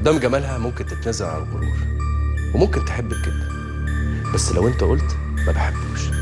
قدام جمالها ممكن تتنازل عن الغرور وممكن تحبك جدا. بس لو انت قلت ما بحبوش.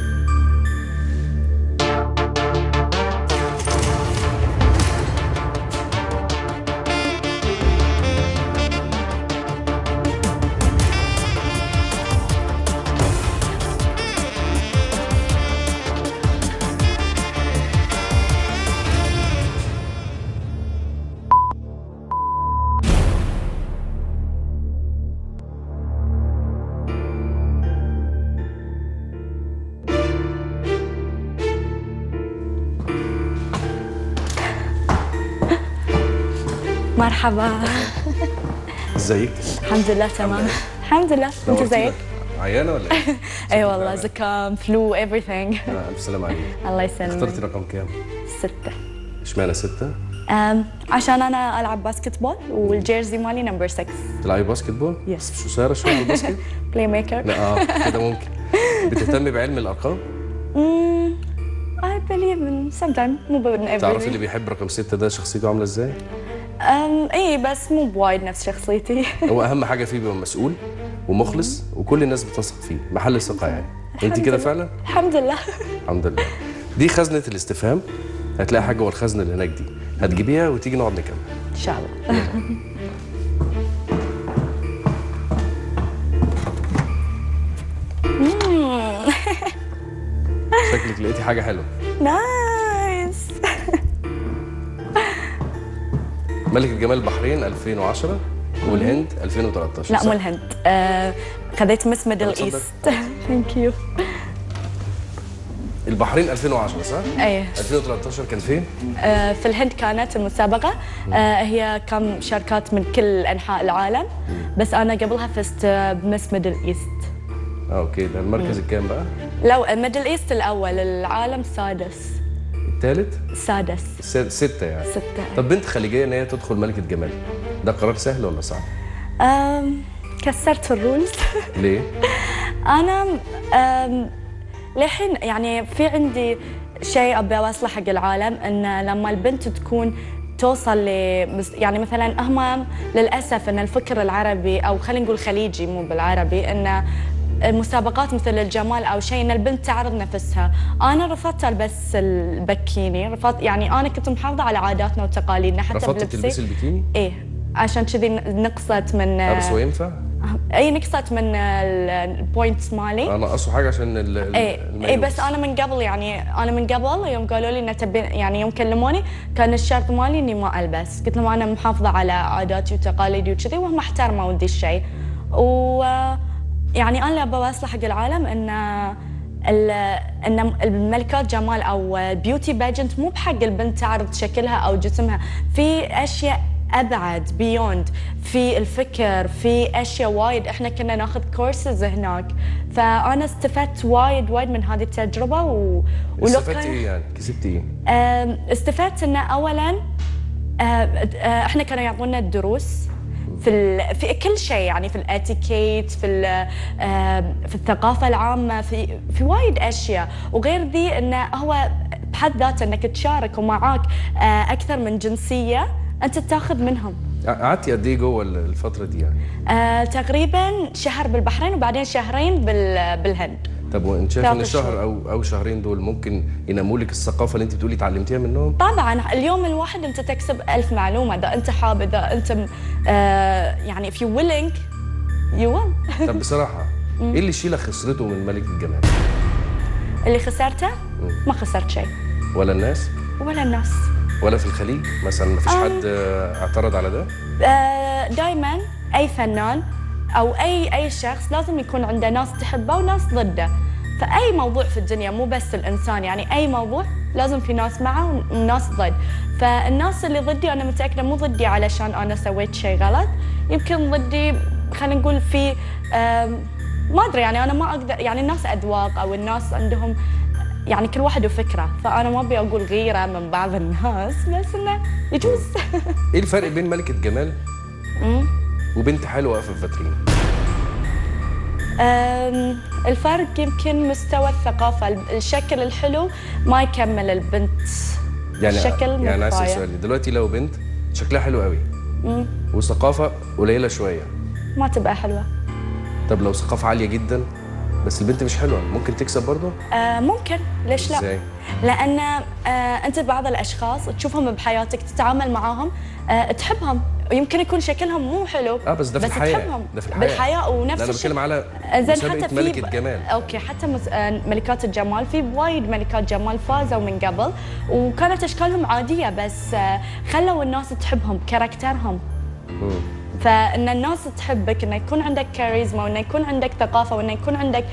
مرحبا ازيك الحمد لله تمام الحمد لله انت نورتينا. زيك عيانة ولا إيه؟ اي والله زكام flu آه، الف سلامة عليك الله اخترتي يسلمك رقم كام؟ ستة اشمعنى ستة؟ عشان أنا ألعب basketball وال jersey مالي number 6 تلعبي basketball؟ مش قصيرة شوية على ال basket؟ playmaker لا آه كده ممكن بتهتمي بعلم الأرقام؟ I believe in sometimes مو بن تعرفي اللي بيحب رقم ستة ده شخصيته عاملة إزاي؟ أم، اي بس مو بوايد نفس شخصيتي. هو أهم حاجة فيه بيبقى مسؤول ومخلص وكل الناس بتثق فيه محل ثقة يعني. انت كده. فعلا؟ الحمد لله. الحمد لله. دي خزنة الاستفهام. هتلاقي حاجة جوه الخزنة اللي هناك دي. هتجيبيها وتيجي نقعد نكمل. إن شاء الله. شكلك لقيتي حاجة حلوة. nice. ملكة جمال البحرين 2010 والهند 2013 لا؟ مو الهند. آه، خذيت Miss Middle East thank you البحرين 2010 صح؟ إيه 2013 كان فين؟ آه، في الهند كانت المسابقة. آه، هي كم شركات من كل أنحاء العالم. بس أنا قبلها فزت آه، ب Miss Middle East آه okay. ده المركز الكام بقى؟ لو Middle East الأول العالم السادس. الثالث؟ السادس ستة يعني ستة طب بنت خليجية إن هي تدخل ملكة جمال ده قرار سهل ولا صعب؟ أم، كسرت ال rules ليه؟ أنا أم، للحين يعني في عندي شيء أبي أوصله حق العالم إن لما البنت تكون توصل ل يعني مثلا هم للأسف إن الفكر العربي أو خلينا نقول خليجي مو بالعربي إن المسابقات مثل الجمال أو شيء إن البنت تعرض نفسها، أنا رفضت ألبس البكيني، رفضت يعني أنا كنت محافظة على عاداتنا وتقاليدنا حتى رفضتي تلبسي البكيني؟ إيه. عشان كذي نقصت من بس هو ينفع؟ اي نقصت من ال points مالي أنا نقصوا حاجة عشان ال اي اي بس أنا من قبل يعني أنا من قبل يوم قالوا لي إن تبي يعني يوم كلموني كان الشرط مالي إني ما ألبس. قلت لهم أنا محافظة على عاداتي وتقاليدي وكذي وهم احترموا ودي الشيء. و يعني أنا اللي ابى اوصله حق العالم إن إن الملكات جمال أو beauty pageant مو بحق البنت تعرض شكلها أو جسمها. في أشياء أبعد beyond في الفكر في أشياء وايد. إحنا كنا ناخذ كورسز هناك. فانا استفدت وايد وايد من هذه التجربة و... استفدتي إيه يعني؟ كسبتي إيه؟ استفدت انه اولا آه، آه، إحنا كانوا يعطونا الدروس. في ال... في كل شيء يعني في الاتيكيت في ال... في الثقافة العامة في في وايد أشياء. وغير ذي إنه هو بحد ذاته إنك تشارك ومعاك آه، أكثر من جنسية أنت تاخذ منهم. قعدتي قد إيه جوه الفترة دي يعني؟ آه، تقريبا شهر بالبحرين وبعدين شهرين بال... بالهند. طب وانت شايف إن الشهر. أو أو شهرين دول ممكن ينموا لك الثقافة اللي انت بتقولي اتعلمتيها منهم؟ طبعا اليوم الواحد انت تكسب ألف معلومة إذا انت حاب إذا انت آه يعني if you willing you will طب بصراحة إيه اللي شيلة خسرته من ملك الجمال؟ اللي خسرته ما خسرت شيء ولا الناس؟ ولا الناس ولا في الخليج مثلا ما فيش حد آه، اعترض على ده؟ آه دائما أي فنان أو أي أي شخص لازم يكون عنده ناس تحبه وناس ضده. فأي موضوع في الدنيا مو بس الإنسان يعني أي موضوع لازم في ناس معه وناس ضد. فالناس اللي ضدي أنا متأكدة مو ضدي علشان أنا سويت شيء غلط. يمكن ضدي خلينا نقول في ما أدري يعني أنا ما أقدر يعني الناس أذواق أو الناس عندهم يعني كل واحد وفكره. فأنا ما أبي أقول غيره من بعض الناس بس إنه يجوز. إيه الفرق بين ملكة جمال وبنت حلوة واقفة في فاترين؟ أم، الفرق يمكن مستوى الثقافة. الشكل الحلو ما يكمل البنت. يعني الشكل يعني عايز مكفاية. سؤال دلوقتي لو بنت شكلها حلو قوي وثقافة قليلة شوية. ما تبقى حلوة. طب لو ثقافة عالية جدا بس البنت مش حلوة ممكن تكسب برضه؟ آه ممكن. ليش لا؟ إزاي؟ لأن آه أنت بعض الأشخاص تشوفهم بحياتك تتعامل معاهم آه تحبهم. يمكن يكون شكلهم مو حلو آه بس ده في الحياة تحبهم ده في الحياة. بالحياة ونفس لا أنا الشيء. بتكلم على زين مسابقة حتى في ملكة جمال. أوكي حتى مس... آه، ملكات الجمال في وايد ملكات جمال فازوا من قبل وكانت أشكالهم عادية بس آه، خلوا الناس تحبهم كاركترهم. فإن الناس تحبك إنه يكون عندك كاريزما وإنه يكون عندك ثقافة وإنه يكون عندك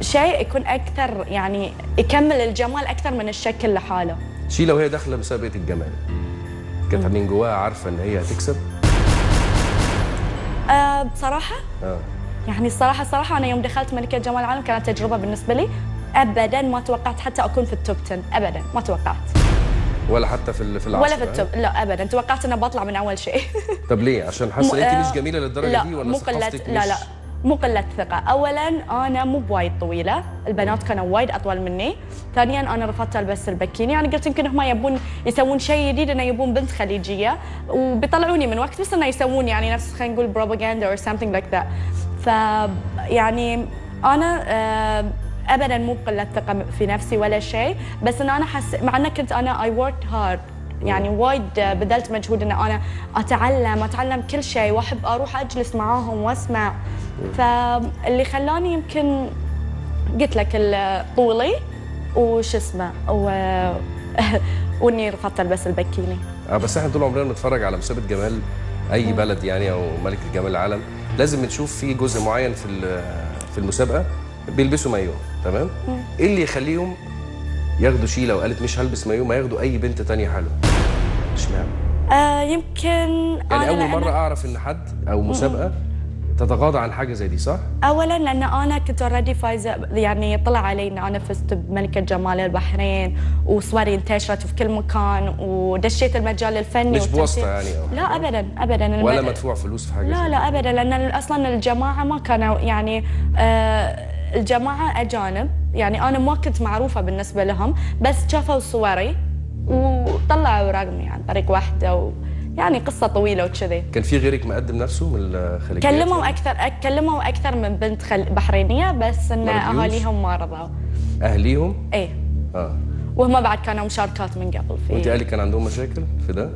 شيء يكون أكثر يعني يكمل الجمال أكثر من الشكل لحاله. شيلا وهي داخلة مسابقه الجمال. كانت من جواها عارفة إن هي هتكسب؟ أه بصراحة؟ آه. يعني الصراحة الصراحة أنا يوم دخلت ملكه جمال العالم كانت تجربة بالنسبة لي ابدا ما توقعت حتى أكون في ال top 10 ابدا ما توقعت. ولا حتى في ال- في العشرة ولا في ال top لا ابدا. توقعت اني بطلع من أول شيء. طب ليه؟ عشان حاسة انت آه، مش جميلة للدرجة دي ولا مو ثقافتك لا لا. مو قلة ثقة، أولاً أنا مو بوايد طويلة، البنات كانوا وايد أطول مني، ثانياً أنا رفضت ألبس البكيني، يعني قلت يمكن هم يبون يسوون شيء جديد إنه يبون بنت خليجية. وبيطلعوني من وقت بس إنه يسوون يعني نفس خلينا نقول بروباغندا or something like that. ف يعني أنا آه، ابدا مو بقله ثقة في نفسي ولا شيء. بس إن أنا حس مع ان كنت أنا I work hard يعني وايد بذلت مجهود ان أنا أتعلم أتعلم كل شيء وأحب أروح أجلس معاهم وأسمع. فاللي خلاني يمكن قلت لك طولي وش اسمه و... وإني رفضت البس البكيني. آه بس إحنا طول عمرنا بنتفرج على مسابقة جمال أي بلد يعني أو ملكه جمال العالم. لازم نشوف في جزء معين في في المسابقة بيلبسوا مايو تمام؟ إيه اللي يخليهم ياخدوا شيلة وقالت مش هلبس مايو ما ياخدوا أي بنت تانية حلوة اشمعنى آه يمكن يعني أنا أول مرة أعرف إن حد أو مسابقة تتغاضى عن حاجة زي دي صح؟ اولا لأن أنا كنت اوريدي فايزة يعني طلع علي ان أنا فزت بملكة جمال البحرين وصوري انتشرت في كل مكان ودشيت المجال الفني مش. بواسطة يعني أو لا ابدا ابدا. ولا مدفوع فلوس في حاجة لا زي لا ابدا لأن أصلا الجماعة ما كانوا يعني آه الجماعة أجانب يعني أنا ما كنت معروفة بالنسبة لهم بس شافوا صوري وطلعوا رقمي عن طريق واحدة و يعني قصة طويلة وكذي. كان في غيرك مقدم نفسه من الخليجيات كلموا يعني؟ أكثر كلموا أكثر من بنت خل... بحرينية بس رضيوش؟ أهاليهم ما رضوا. أهليهم؟ إيه. آه. وهم بعد كانوا مشاركات من قبل وانت في أهلك كان عندهم مشاكل في ده؟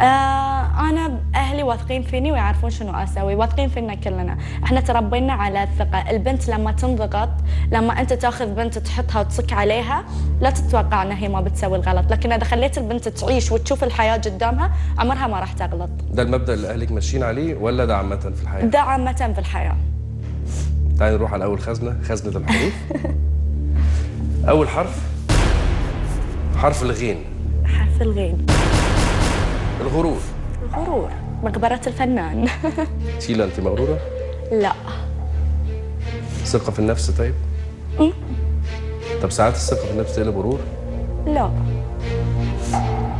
آه أنا أهلي واثقين فيني ويعرفون شنو أسوي واثقين فينا كلنا. إحنا تربينا على الثقة. البنت لما تنضغط لما أنت تأخذ بنت تحطها وتصك عليها لا تتوقع إنها هي ما بتسوي الغلط. لكن إذا خليت البنت تعيش وتشوف الحياة قدامها عمرها ما راح تغلط. ده المبدأ اللي أهلك ماشيين عليه ولا ده عامة في الحياة؟ ده عامة في الحياة. تعالي نروح على أول خزنة خزنة الحروف. أول حرف؟ حرف الغين. حرف الغين. الغرور. الغرور. مقبرة الفنان. شيلا أنت مغرورة؟ لا. ثقة في النفس طيب؟ طب ساعات الثقة في النفس تقلب غرور؟ لا.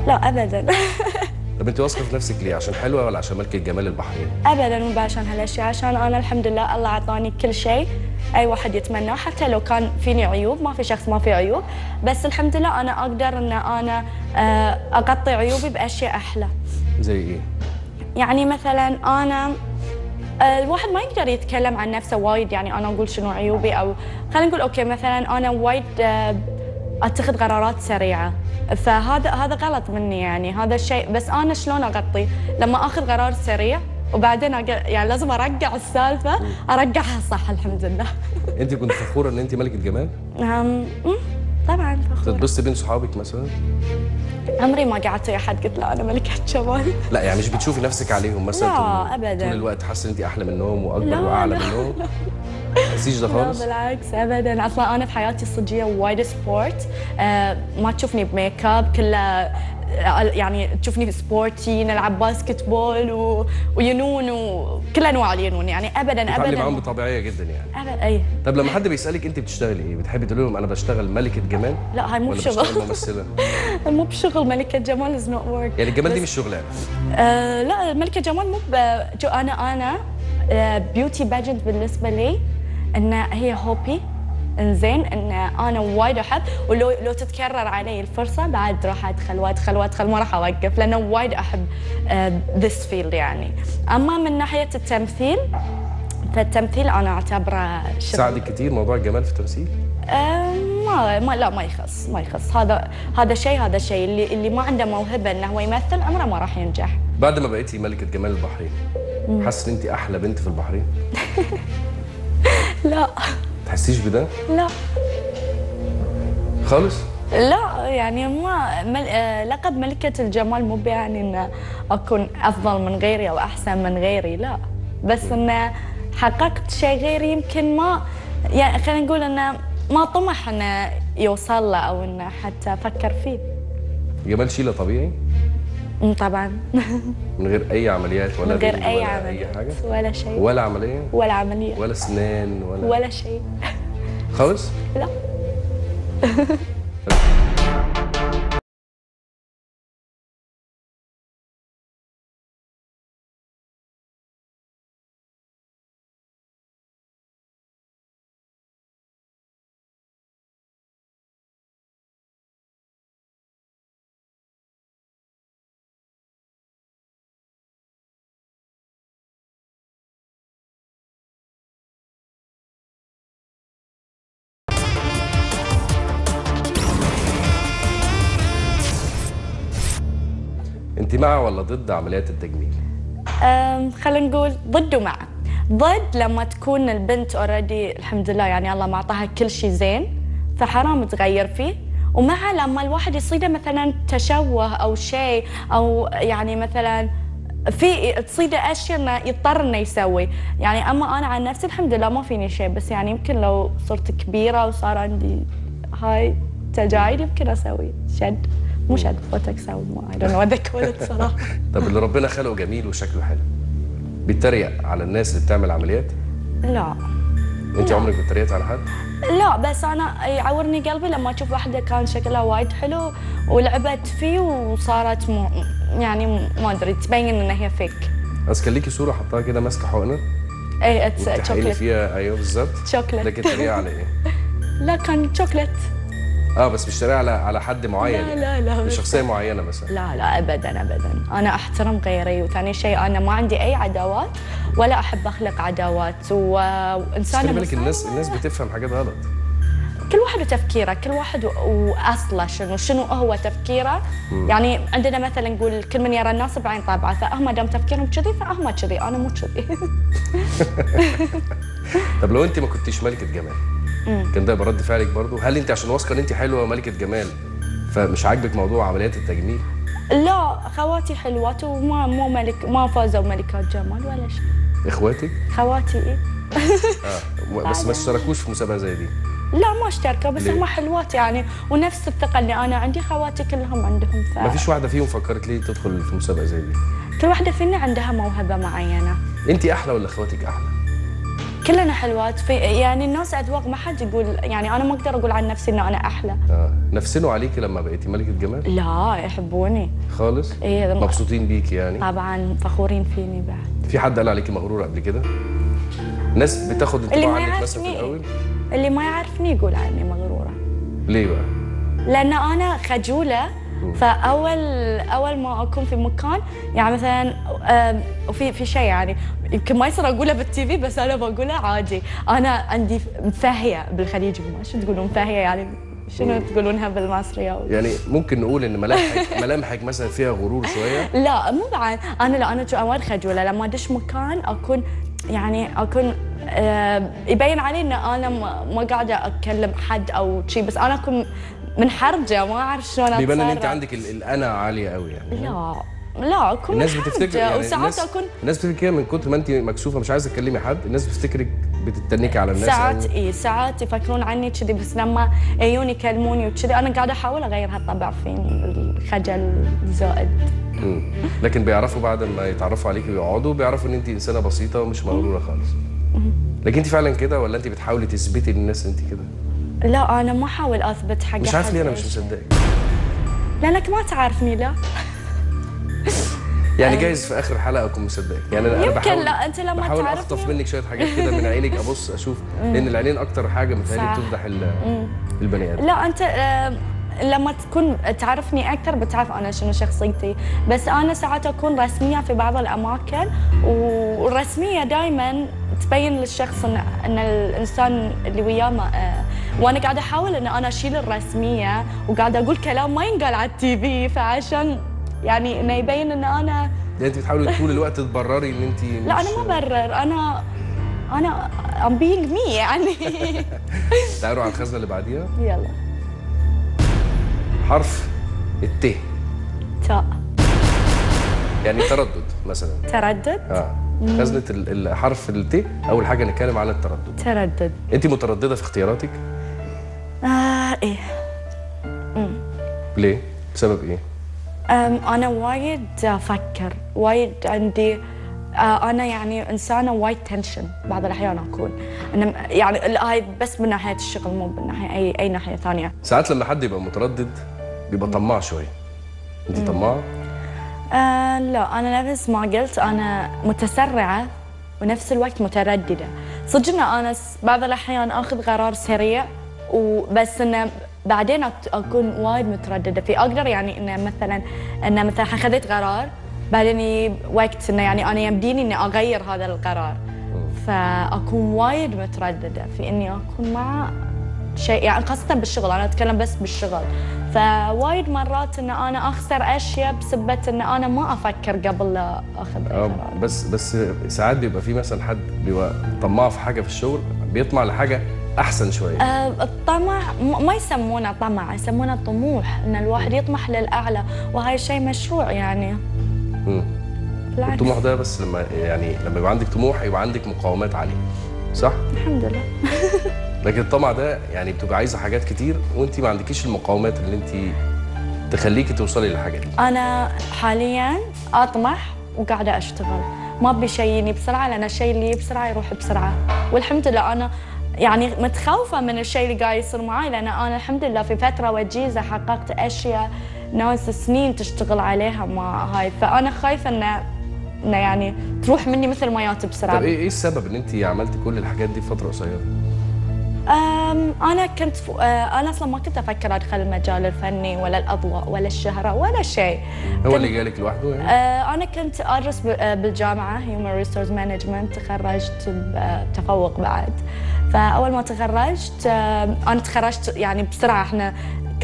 لا ابدا. طب أنت واثقة في نفسك ليه؟ عشان حلوة ولا عشان ملكه جمال البحرين؟ ابدا مو عشان هالأشياء عشان أنا الحمد لله الله أعطاني كل شيء. أي واحد يتمناه حتى لو كان فيني عيوب ما في شخص ما في عيوب. بس الحمد لله أنا أقدر إن أنا آه، اغطي عيوبي بأشياء أحلى. زي إيه؟ يعني مثلا أنا آه، الواحد ما يقدر يتكلم عن نفسه وايد. يعني أنا أقول شنو عيوبي أو خلينا نقول أوكي مثلا أنا وايد آه، أتخذ قرارات سريعة. فهذا هذا غلط مني يعني هذا الشيء بس أنا شلون أغطي؟ لما أخذ قرار سريع وبعدين أق... يعني لازم أرجع السالفة. أرجعها صح الحمد لله. أنت كنت فخورة إن أنت ملكة جمال؟ أم، أم، طبعا فخورة. تتبسطي بين صحابك مثلا؟ عمري ما قعدت ويا حد قلت له أنا ملكة جمال. لا يعني مش بتشوفي نفسك عليهم مثلا؟ لا، أبداً. طول الوقت حاسة إن أنت أحلى منهم وأكبر لا، وأعلى لا، منهم؟ تحسيش ده لا خالص؟ بالعكس ابدا. أصلا أنا في حياتي الصجية وايد sport. آه ما تشوفني بميك أب كله يعني تشوفني sporty نلعب basketball و... وينون وكل أنواع الينون يعني ابدا بتتعاملي معاهم ابدا بطبيعية جدا يعني. ابدا أي. طب لما حد بيسألك أنت بتشتغلي إيه؟ بتحبي تقولي لهم أنا بشتغل ملكة جمال؟ لا هاي مو بشغل. ممثلة؟ مو بشغل ملكة جمال is not work يعني الجمال دي مش شغلانه آه لا ملكة جمال مو ب- أنا أنا beauty pageant بالنسبة لي إن هي hobby إنزين إن أنا وايد أحب. ولو لو تتكرر علي الفرصة بعد راح أدخل وأدخل وأدخل ما راح أوقف لأنه وايد أحب this field يعني. أما من ناحية التمثيل فالتمثيل أنا أعتبره شغل. ساعدك كتير موضوع الجمال في التمثيل؟ آه، ما ما لا ما يخص ما يخص. هذا هذا شيء هذا شيء. اللي اللي ما عنده موهبة إنه هو يمثل عمره ما راح ينجح. بعد ما بقيتي ملكة جمال البحرين حاسة إن انت أحلى بنت في البحرين؟ لا. تحسيش بده؟ لا. خالص؟ لا يعني ما مل... آه، لقب ملكة الجمال مو بيعني إن أكون أفضل من غيري أو أحسن من غيري لا. بس إن حققت شيء غيري يمكن ما يعني خلينا نقول انه ما طمح انه يوصل له أو انه حتى فكر فيه. جمال شيلة طبيعي؟ طبعا. من غير أي عمليات ولا من غير أي ولا عملية اي حاجة؟ ولا شيء. ولا عملية؟ ولا عملية. ولا اسنان ولا ولا شيء. خالص؟ لا. انت مع ولا ضد عمليات التجميل؟ خلينا نقول ضد ومع. ضد لما تكون البنت اوريدي الحمد لله يعني الله معطاها كل شيء زين فحرام تغير فيه. ومع لما الواحد يصيده مثلا تشوه أو شيء أو يعني مثلا في تصيده أشياء انه يضطر إنه يسوي. يعني أما أنا عن نفسي الحمد لله ما فيني شيء بس يعني يمكن لو صرت كبيرة وصار عندي هاي تجاعيد يمكن أسوي شد. شد بوتوكس أو ما I don't know what they call it صراحة. طب اللي ربنا خلقه جميل وشكله حلو بيتريق على الناس اللي بتعمل عمليات؟ لا. انت عمرك اتريقت على حد؟ لا بس أنا يعورني قلبي لما أشوف واحدة كان شكلها وايد حلو ولعبت فيه وصارت مو يعني ما أدري تبين إن هي fake بس كان ليكي صورة حطها كده ماسكة حقنة. اي it's chocolate فيها أيوه بالظبط. شوكليت لكن تريقه على إيه؟ لا كان شوكليت آه بس مش تريقه على على حد معين لا يعني. لا لا مش بس- شخصية معينة مثلا. لا لا ابدا ابدا. أنا أحترم غيري وثاني شيء أنا ما عندي أي عداوات ولا أحب أخلق عداوات. و- بس وانسانه خلي بالك الناس. الناس بتفهم حاجات غلط. كل واحد وتفكيره كل واحد وأصله شنو شنو هو تفكيره. يعني عندنا مثلا نقول كل من يرى الناس بعين طبعه فهم دام تفكيرهم كذي فهم كذي. أنا مو كذي. طب لو أنت ما كنتيش ملكة جمال؟ كان ده يبقى رد فعلك برضه؟ هل انت عشان واثقة إن انت حلوة وملكة جمال فمش عاجبك موضوع عمليات التجميل؟ لا خواتي حلوات وما مو ملك ما فازوا ملكات جمال ولا شيء. إخواتك؟ خواتي إيه؟ آه بس ما اشتركوش في مسابقة زي دي؟ لا ما اشتركوا بس؟ هم حلوات يعني ونفس الثقه اللي أنا عندي خواتي كلهم عندهم ف... ما فيش واحدة فيهم فكرت ليه تدخل في مسابقة زي دي؟ كل واحدة فينا عندها موهبة معينة. أنت أحلى ولا إخواتك أحلى؟ كلنا حلوات. في يعني الناس أذواق ما حد يقول يعني أنا ما أقدر أقول عن نفسي إنه أنا أحلى. آه نفسنوا عليكي لما بقيتي ملكة جمال؟ لا يحبوني. خالص؟ ما- مبسوطين بيكي يعني؟ طبعا فخورين فيني بعد. في حد قال عليكي مغرورة قبل كده؟ ناس بتاخد انطباع عنك مثلا في الأول؟ اللي ما يعرفني يقول عني مغرورة. ليه بقى؟ لأن أنا خجولة فاول أول ما أكون في مكان يعني مثلا وفي في شيء يعني يمكن ما يصير أقوله بالتي في بس أنا بقوله عادي. أنا عندي مفهيه بالخليج ما شو تقولون مفهيه يعني شنو تقولونها بالمصريه يعني ممكن نقول إن ملامحك ملامحك مثلا فيها غرور شوية؟ لا مو بعد. أنا لا أنا شو- وايد خجوله لما أدش مكان أكون يعني أكون يبين علي إن أنا ما قاعدة اتكلم حد أو شيء بس أنا أكون منحرجه ما أعرف شلون بيبان إن أنت. عندك ال- الانا عالية قوي يعني لا لا اكون الناس بتفتكر يعني وساعات الناس اكون الناس بتفتكر كده من كتر ما أنت مكسوفة مش عايزة تكلمي حد الناس بتفتكرك بتتنكي على الناس ساعات أو- اي ساعات يفكرون عني كذي بس لما يجون يكلموني وكذي أنا قاعدة أحاول أغير هالطبع فيني الخجل الزائد. لكن بيعرفوا بعد ما يتعرفوا عليكي ويقعدوا بيعرفوا إن أنت إنسانة بسيطة ومش مغرورة خالص. لكن أنت فعلا كده ولا أنت بتحاولي تثبتي للناس إن أنت كده؟ لا أنا ما احاول أثبت حق مش عارف ليه أنا مش. مصدقك لأنك ما تعرفني لا. يعني جايز في آخر حلقة أكون مصدقك يعني أنا يمكن لا، أنت لما بحاول تعرفني- أخطف منك شوية حاجات كده من عينك أبص أشوف لأن العينين أكتر حاجة متهيألي. بتفضح ال- البني آدم. لا أنت آه، لما تكون تعرفني أكثر بتعرف أنا شنو شخصيتي. بس أنا ساعات أكون رسمية في بعض الأماكن والرسميه دائما تبين للشخص إن إن الإنسان اللي وياه ما آه، وأنا قاعدة أحاول إن أنا أشيل الرسمية وقاعدة أقول كلام ما ينقال على التي في فعشان يعني إنه يبين إن أنا يعني أنت بتحاولي طول الوقت تبرري إن أنت لا أنا ما برر أنا أنا I'm being me يعني. تعالوا على الخزنة اللي بعديها. يلا. حرف الت. تاء يعني تردد مثلا. تردد؟ آه. خزنة ال- الحرف الت أول حاجة نتكلم على التردد. تردد. أنت مترددة في اختياراتك؟ آه إيه. ليه؟ بسبب إيه؟ أنا وايد أفكر وايد عندي آه، أنا يعني إنسانة وايد tension بعض الأحيان أكون. أنا م- يعني هاي بس من ناحية الشغل مو من ناحية أي أي ناحية ثانية. ساعات لما حد يبقى متردد بيبقى طماع شوية انت طماعه آه لا أنا نفس ما قلت أنا متسرعة ونفس الوقت مترددة. صدق إن أنا س- بعض الأحيان آخذ قرار سريع وبس إنه بعدين أكون وايد مترددة. في أقدر يعني إنه مثلا إنه مثلا خذيت قرار بعدين وقت إنه يعني أنا يمديني إني أغير هذا القرار. فأكون وايد مترددة في إني أكون مع شيء يعني خاصة بالشغل. أنا أتكلم بس بالشغل. فوايد مرات إن أنا أخسر أشياء بسبة إن أنا ما أفكر قبل لا أي آه قرار بس بس ساعات بيبقى في مثلا حد بيبقى طماع في حاجة في الشغل بيطمع لحاجة أحسن شوية آه، الطمع ما يسمونه طمع يسمونه طموح إن الواحد يطمح للأعلى وهاي شيء مشروع يعني. مم. بالعكس. الطموح ده بس لما يعني لما يبقى عندك طموح يبقى عندك مقاومات عاليه صح؟ الحمد لله. لكن الطمع ده يعني بتبقى عايزة حاجات كتير وأنت ما عندكيش المقاومات اللي أنت تخليكي توصلي للحاجة دي. أنا حاليا أطمح وقاعدة أشتغل. ما أبي شيء يجيني بسرعة لأن الشيء اللي يجي بسرعة يروح بسرعة. والحمد لله أنا يعني متخوفة من الشيء اللي قاعد يصير معي لأن أنا الحمد لله في فترة وجيزة حققت أشياء ناس سنين تشتغل عليها مع هاي. فأنا خايفة إنه إنه يعني تروح مني مثل ما جات بسرعة. طب إيه إيه السبب إن انت عملتي كل الحاجات دي في فترة قصيرة؟ أم أنا كنت ف... آه، أنا أصلا ما كنت أفكر أدخل المجال الفني ولا الأضواء ولا الشهرة ولا شيء. هو كنت- اللي جالك لوحده يعني؟ آه، أنا كنت أدرس ب- آه، بالجامعة human resource management تخرجت بتفوق بعد. فأول ما تخرجت آه، أنا تخرجت يعني بسرعة إحنا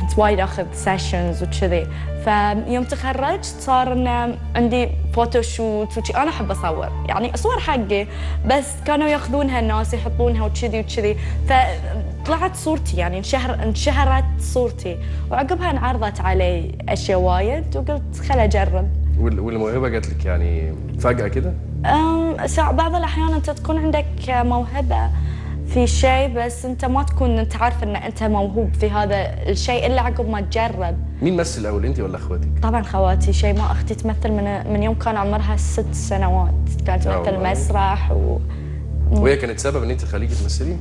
كنت وايد آخذ sessions وكذي. فيوم تخرجت صار انه عندي photoshoot وشي أنا أحب أصور يعني صور حقي بس كانوا يأخذونها الناس يحطونها وكذي وكذي. فطلعت صورتي يعني انشهر انشهرت صورتي. وعقبها انعرضت علي أشياء وايد وقلت خل أجرب. وال- والموهبة جات لك يعني فجأة كده؟ ساع- بعض الأحيان أنت تكون عندك موهبة. في شيء بس أنت ما تكون أنت عارف أن أنت موهوب في هذا الشيء إلا عقب ما تجرب. مين مثل الأول أنت ولا أخواتك؟ طبعا خواتي شيء ما أختي تمثل من من يوم كان عمرها ست سنوات. كانت تمثل. مسرح و... وهي كانت سبب إن أنت تخليكي تمثلي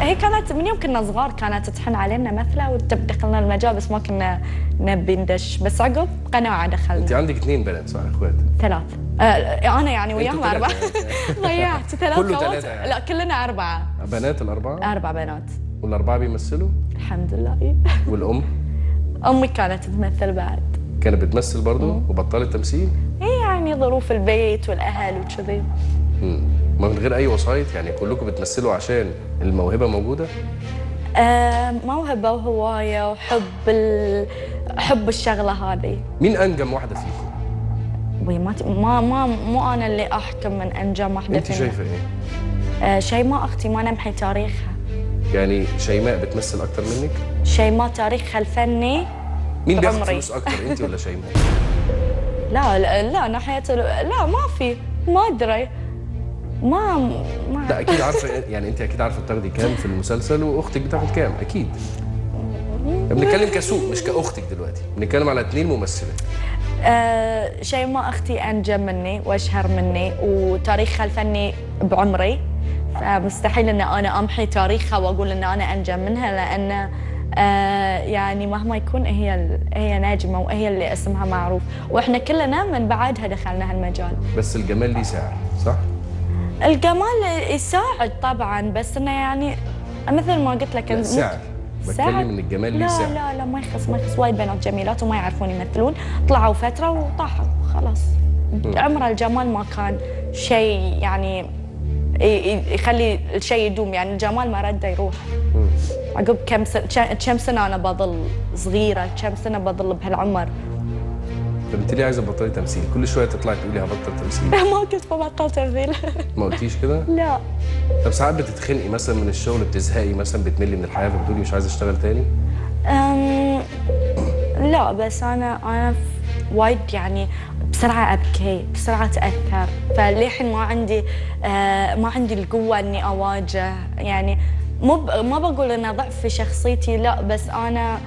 هي كانت من يوم كنا صغار كانت تحن علينا مثلة وتبي دخلنا المجال بس ما كنا نبي ندش. بس عقب قناعة انت دخلنا. عندك اثنين بنات صح أخوات؟ ثلاث. آه أنا يعني وياهم ثلاثة. ضيعت. ثلاث كله ثلاثة يعني. لا كلنا أربعة. بنات الأربعة؟ أربع بنات. والأربعة بيمثلوا؟ الحمد لله. والأم؟ أمي كانت تمثل بعد. كانت بتمثل برضه وبطلت تمثيل؟ هي يعني ظروف البيت والأهل وكذي. ما من غير أي وسايط يعني كلكم بتمثلوا عشان الموهبة موجودة؟ آه موهبة وهواية وحب ال... حب الشغلة هذه. مين أنجم واحدة فيكم؟ وي ما ت- ما ما مو أنا اللي أحكم من أنجم واحدة انت. شايفة إيه؟ آه شيماء أختي ما نمحي تاريخها. يعني شيماء بتمثل أكتر منك؟ شيماء تاريخها الفني مين بياخد. فلوس أكتر انت ولا شيماء؟ لا لا, لا ناحية ال- لا ما في ما أدري. ما ما لا أكيد عارفة يعني أنت أكيد عارفة بتاخدي كام في المسلسل وأختك بتاخد كام؟ أكيد. بنتكلم كسوق مش كأختك دلوقتي. بنتكلم على اتنين ممثلات آه شيماء أختي انجم مني وأشهر مني وتاريخها الفني بعمري. فمستحيل إن أنا أمحي تاريخها وأقول إن أنا انجم منها لأن آه يعني مهما يكون هي هي نجمه وهي اللي اسمها معروف. وإحنا كلنا من بعدها دخلنا هالمجال. بس الجمال ليه سعر صح؟ الجمال يساعد طبعا بس انه يعني مثل ما قلت لك لا، سعر؟ بتكلم إن الجمال ليه لا سعر لا لا ما يخص ما يخص. وايد بنات جميلات وما يعرفون يمثلون. طلعوا فترة وطاحوا خلاص. عمر الجمال ما كان شيء يعني يخلي الشيء يدوم. يعني الجمال ما رده يروح. عقب كم سنه كم سنة أنا بظل صغيرة كم سنة بظل بهالعمر؟ انت ليه عايزة تبطلي تمثيل؟ كل شوية تطلعي تقولي هبطل تمثيل ما كنت ببطل تمثيل ما قلتيش كده؟ لا طب ساعات بتتخنقي مثلا من الشغل بتزهقي مثلا بتملي من الحياة فبتقولي مش عايزة أشتغل تاني؟ أم لا بس أنا أنا وايد يعني بسرعة أبكي بسرعة أتأثر فللحين ما عندي آه ما عندي القوة إني أواجه يعني مو ب- ما بقول إنه ضعف في شخصيتي لا بس أنا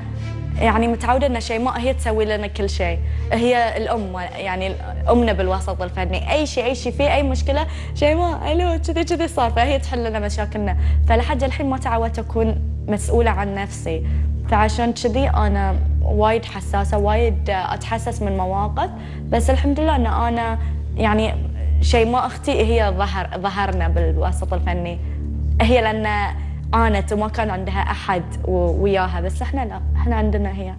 يعني متعودة إن شيماء هي تسوي لنا كل شيء. هي الأم يعني أمنا بالوسط الفني. أي شيء أي شيء في أي مشكلة شيماء ألو كذي كذي صار. فهي تحل لنا مشاكلنا. فلحد الحين ما تعودت أكون مسؤولة عن نفسي. فعشان كذي أنا وايد حساسة وايد أتحسس من مواقف. بس الحمد لله إن أنا يعني شيماء أختي هي ظهر ظهرنا بالوسط الفني. هي لأن عانت وما كان عندها أحد وياها بس إحنا لا إحنا عندنا هي.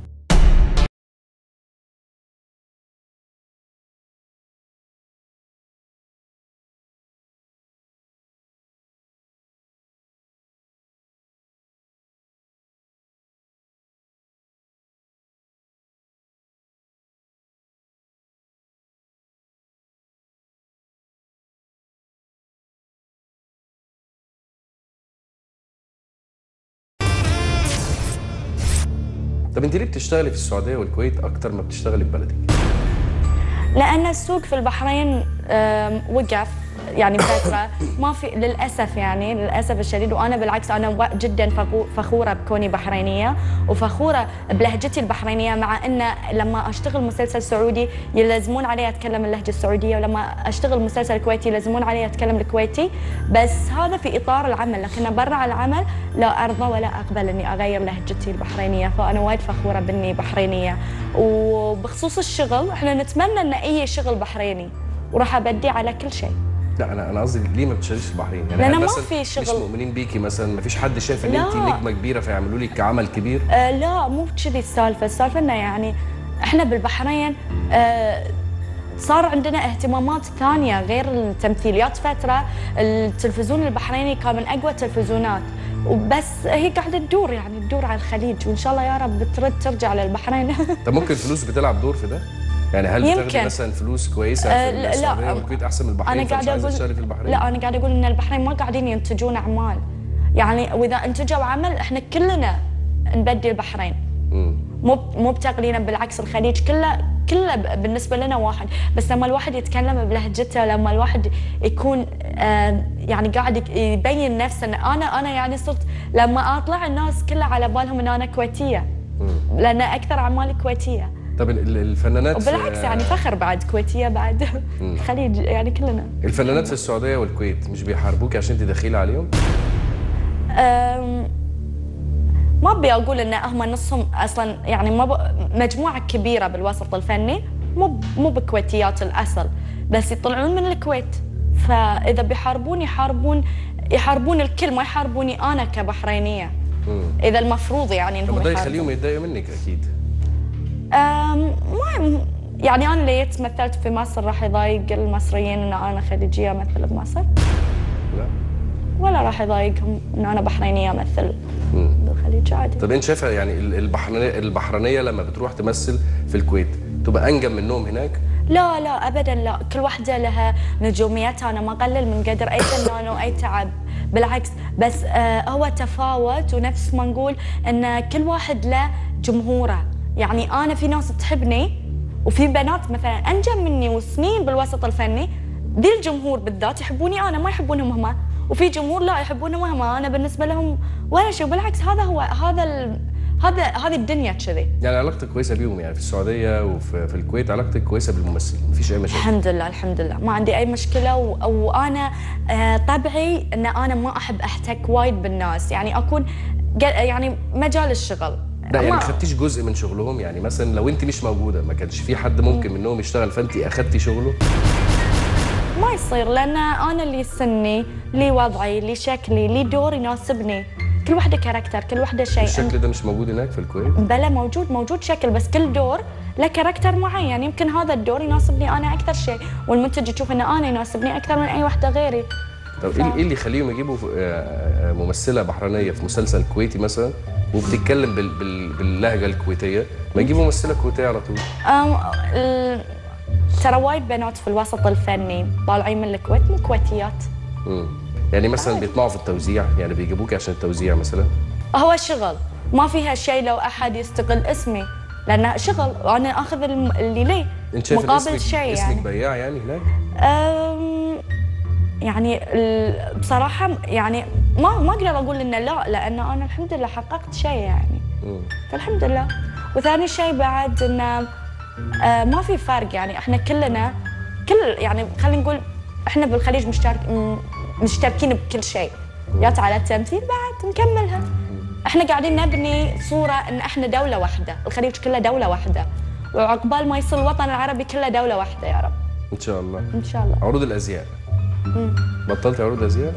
طب انت ليه بتشتغلي في السعودية والكويت أكتر ما بتشتغلي في بلدك؟ لأن السوق في البحرين وقف يعني فتره ما في للأسف يعني للأسف الشديد. وأنا بالعكس أنا جدا فخو- فخورة بكوني بحرينية. وفخورة بلهجتي البحرينية مع إن لما أشتغل مسلسل سعودي يلزمون علي أتكلم اللهجة السعودية. ولما أشتغل مسلسل كويتي يلزمون علي أتكلم الكويتي. بس هذا في إطار العمل. لكن برا العمل لا أرضى ولا أقبل إني أغير لهجتي البحرينية. فأنا وايد فخورة بإني بحرينية. وبخصوص الشغل إحنا نتمنى إن أي شغل بحريني. وراح أبدي على كل شيء. لا أنا أنا قصدي ليه ما بتشتغليش في البحرين؟ يعني لأن ما في مش شغل. مؤمنين بيكي مثلا ما فيش حد شايف إن. انت نجمة كبيرة فيعملوا لك عمل كبير؟ آه لا مو كذي السالفة، السالفة إنه يعني إحنا بالبحرين آه صار عندنا اهتمامات ثانية غير التمثيليات فتره التلفزيون البحريني كان من أقوى التلفزيونات وبس هي قاعدة تدور يعني تدور على الخليج وإن شاء الله يا رب ترد ترجع للبحرين طب ممكن الفلوس بتلعب دور في ده؟ يعني هل بتاخدي. مثلا فلوس كويسة آه، في السعوديه. والكويت أحسن من البحرين أنا قاعدة أقول في البحرين؟ لا أنا قاعدة أقول إن البحرين ما قاعدين ينتجون أعمال يعني وإذا انتجوا عمل إحنا كلنا نبدي البحرين. مو مو بتقليلا بالعكس الخليج كله كله بالنسبة لنا واحد بس لما الواحد يتكلم بلهجته لما الواحد يكون يعني قاعد يبين نفسه إن أنا أنا يعني صرت لما أطلع الناس كلها على بالهم إن أنا كويتية لأن أكثر اعمالي كويتية طب ال- ال- الفنانات وبالعكس في- يعني فخر بعد كويتية بعد. الخليج يعني كلنا. الفنانات في السعودية والكويت مش بيحاربوكي عشان انت دخيلة عليهم؟ ما أبي أقول إن هم نصهم أصلا يعني ما ب... مجموعة كبيرة بالوسط الفني مو ب- مو بكويتيات الأصل بس يطلعون من الكويت. فإذا بيحاربون يحاربون يحاربون الكل ما يحاربوني أنا كبحرينية. إذا المفروض يعني طب انهم ده. يخليهم يتضايقوا منك أكيد. ما يعني أنا اللي مثلت في مصر راح يضايق المصريين إن أنا خليجية أمثل بمصر. لا. ولا راح يضايقهم إن أنا بحرينية أمثل بالخليج عادي. طب أنت شايفه يعني ال- البحرينيه البحرينية لما بتروح تمثل في الكويت تبقى أنجم منهم هناك؟ لا لا ابدا لا. كل واحدة لها نجوميتها. أنا ما اقلل من قدر أي فنان واي تعب. بالعكس بس آه هو تفاوت. ونفس ما نقول إن كل واحد له جمهوره. يعني أنا في ناس تحبني وفي بنات مثلا أنجم مني وسنين بالوسط الفني ذي الجمهور بالذات يحبوني أنا ما يحبونهم هم. وفي جمهور لا يحبونهم هم. أنا بالنسبة لهم ولا شيء بالعكس هذا هو هذا ال... هذا هذه الدنيا كذي. يعني علاقتك كويسة بيهم يعني في السعودية وفي في الكويت علاقتك كويسة بالممثلين مفيش أي مشاكل؟ الحمد لله الحمد لله. ما عندي أي مشكلة و... وأنا آه، طبعي إن أنا ما أحب أحتك وايد بالناس. يعني أكون يعني مجال الشغل. لا يعني ما- خدتيش جزء من شغلهم؟ يعني مثلا لو انت مش موجودة ما كانش في حد ممكن منهم يشتغل فانت أخدتي شغله؟ ما يصير لأن أنا اللي سني لي وضعي لي شكلي لي دور يناسبني. كل وحدة character كل وحدة شيء. الشكل ده مش موجود هناك في الكويت؟ بلا موجود موجود شكل بس كل دور له character معين. يمكن هذا الدور يناسبني أنا أكثر شيء والمنتج يشوف إن أنا يناسبني أكثر من أي وحدة غيري. طب إيه إيه اللي يخليهم يجيبوا آه، آه، ممثلة بحرينية في مسلسل كويتي مثلا؟ وبتتكلم بال بال باللهجة الكويتية. ما يجيبوا ممثلة كويتية على طول. ال- ترى وايد بنات في الوسط الفني طالعين من الكويت مو كويتيات. مم. يعني مثلا بيطلعوا في التوزيع يعني بيجيبوك عشان التوزيع مثلا؟ هو شغل. ما فيها شيء لو أحد يستغل اسمي لأنه شغل. أنا آخذ اللي لي أنت شايف مقابل اسمك شيء اسمك يعني. بياع يعني هناك؟ أم، يعني بصراحة يعني ما ما أقدر أقول انه لا لأن أنا الحمد لله حققت شيء يعني. فالحمد لله. وثاني شيء بعد إنه آه، ما في فرق يعني. إحنا كلنا كل يعني خلينا نقول إحنا بالخليج مشترك مشتركين بكل شيء. جات على التمثيل بعد نكملها. إحنا قاعدين نبني صورة إن إحنا دولة واحدة. الخليج كله دولة واحدة. وعقبال ما يصير الوطن العربي كله دولة واحدة يا رب. إن شاء الله. إن شاء الله. عروض الأزياء. بطلت عروض أزياء؟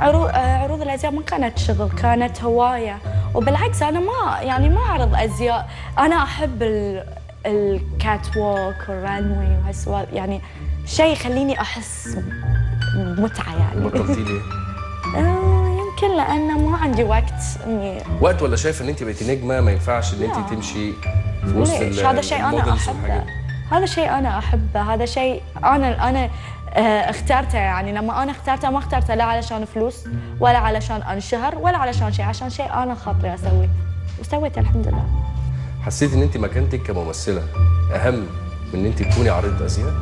عروض عروض الأزياء ما كانت شغل كانت هواية. وبالعكس أنا ما يعني ما أعرض أزياء. أنا أحب ال الكات ووك والرانوي وهالسوالف يعني شيء يخليني أحس بمتعة يعني. بطلتي ليه آه، يمكن لأنه ما عندي وقت إني وقت ولا شايف إن أنت بقيتي نجمة؟ ما ينفعش إن. أنت تمشي في وسط هذا شيء أنا أحبه. هذا شيء أنا أحبه هذا شيء أنا أنا آه، اخترته يعني. لما أنا اخترته ما اخترته لا علشان فلوس ولا علشان أنشهر ولا علشان شيء عشان شيء أنا خاطري أسويه. وسويته الحمد لله حسيت إن أنت مكانتك كممثلة أهم من إن أنت تكوني عارضه ازياء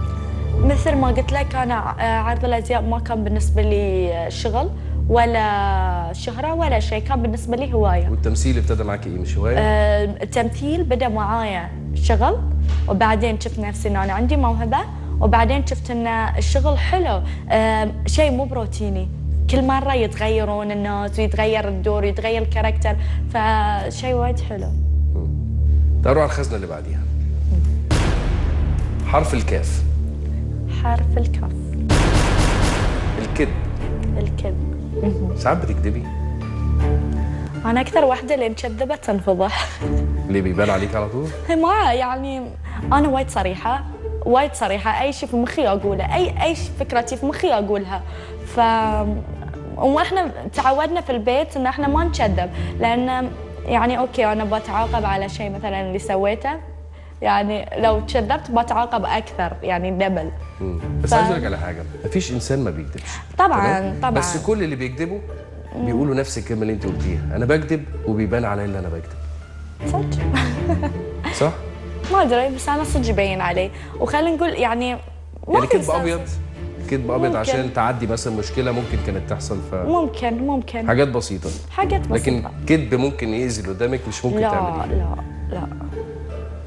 مثل ما قلت لك أنا آه، عرض الازياء ما كان بالنسبة لي آه، شغل ولا شهرة ولا شيء كان بالنسبة لي هواية. والتمثيل ابتدى معاكي إيه؟ مش هوايه آه، التمثيل بدأ معايا شغل وبعدين شفت نفسي ان أنا عندي موهبة وبعدين شفت إن الشغل حلو. شيء مو بروتيني. كل مرة يتغيرون الناس ويتغير الدور ويتغير الكاركتر. فشيء وايد حلو. تعالوا على الخزنة اللي بعديها. حرف الكاف. حرف الكاف. الكذب. الكذب. ساعات بتكذبي. أنا أكثر واحدة اللي إن كذبت تنفضح. ليه بيبان عليك على طول؟ ما يعني أنا وايد صريحة وايد صريحة. أي شيء في مخي أقوله أي أي فكرتي في مخي أقولها. ف وإحنا تعودنا في البيت إن إحنا ما نكذب لأن يعني okay أنا بتعاقب على شيء مثلا اللي سويته. يعني لو كذبت بتعاقب أكثر يعني double. بس ف- عايز أقول لك على حاجة مفيش إنسان ما بيكذبش. طبعاً،؟ طبعاً. بس كل اللي بيكذبوا بيقولوا نفس الكلمة اللي انت قلتيها. أنا بكذب وبيبان عليا اللي أنا بكذب. صدق. صح؟ ما أدري بس أنا صدق يبين علي وخلينا نقول يعني يعني كذب أبيض؟ كذب أبيض. عشان تعدي مثلا مشكلة ممكن كانت تحصل ف ممكن ممكن. حاجات بسيطة. حاجات بسيطة. لكن كذب ممكن يأذي اللي قدامك مش ممكن لا تعمليه لا لا.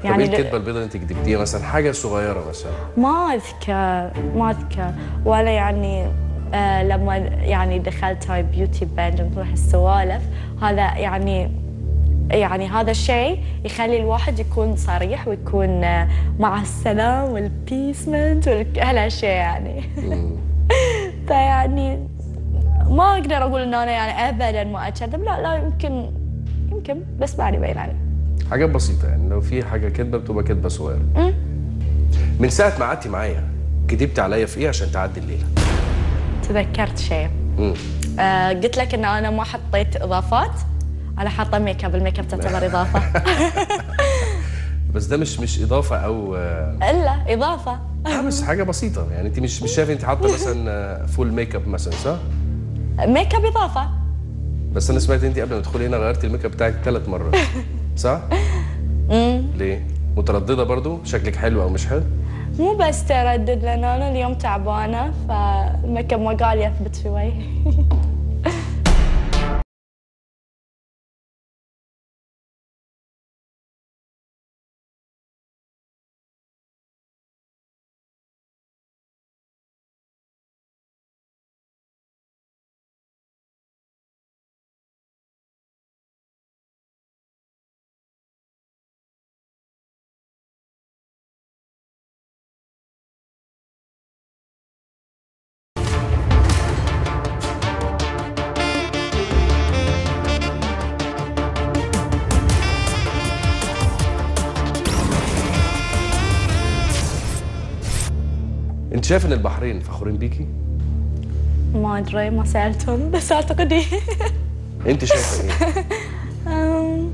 طب إيه ل- الكذبة البيضاء اللي انت كذبتيها مثلا؟ حاجة صغيرة مثلا. ما أذكر ما أذكر. ولا يعني آه لما يعني دخلت هاي beauty pageant ومثل هالسوالف هذا يعني يعني هذا الشيء يخلي الواحد يكون صريح ويكون آه مع السلام والبيسمنت وهالاشياء يعني. فيعني ما أقدر أقول إن أنا يعني ابدا ما اكذب لا لا يمكن يمكن بس بعد يبين علي حاجات بسيطة يعني لو في حاجة كذبه بتبقى كذبه صغيره. من ساعة ما قعدتي معايا كذبت عليا في إيه عشان تعدي الليلة؟ تذكرت شيء. آه قلت لك إن أنا ما حطيت إضافات. أنا حاطة makeup ال makeup تعتبر إضافة. بس ده مش مش إضافة أو آه، إلا إضافة. آه بس حاجة بسيطة. يعني أنت مش مش شايفة أنت حاطة مثلا full makeup مثلا صح؟ ميك اب إضافة. بس أنا سمعت أنت قبل ما تدخلي هنا غيرتي الميك اب بتاعك ثلاث مرات. صح؟ امم ليه؟ مترددة برضو؟ شكلك حلو أو مش حلو؟ مو بس تردد لأن أنا اليوم تعبانة فالميك اب ما قام يثبت في وجهي. شايف إن البحرين فخورين بيكي؟ ما أدري ما سألتهم بس أعتقد إيه. أنت شايفة إيه؟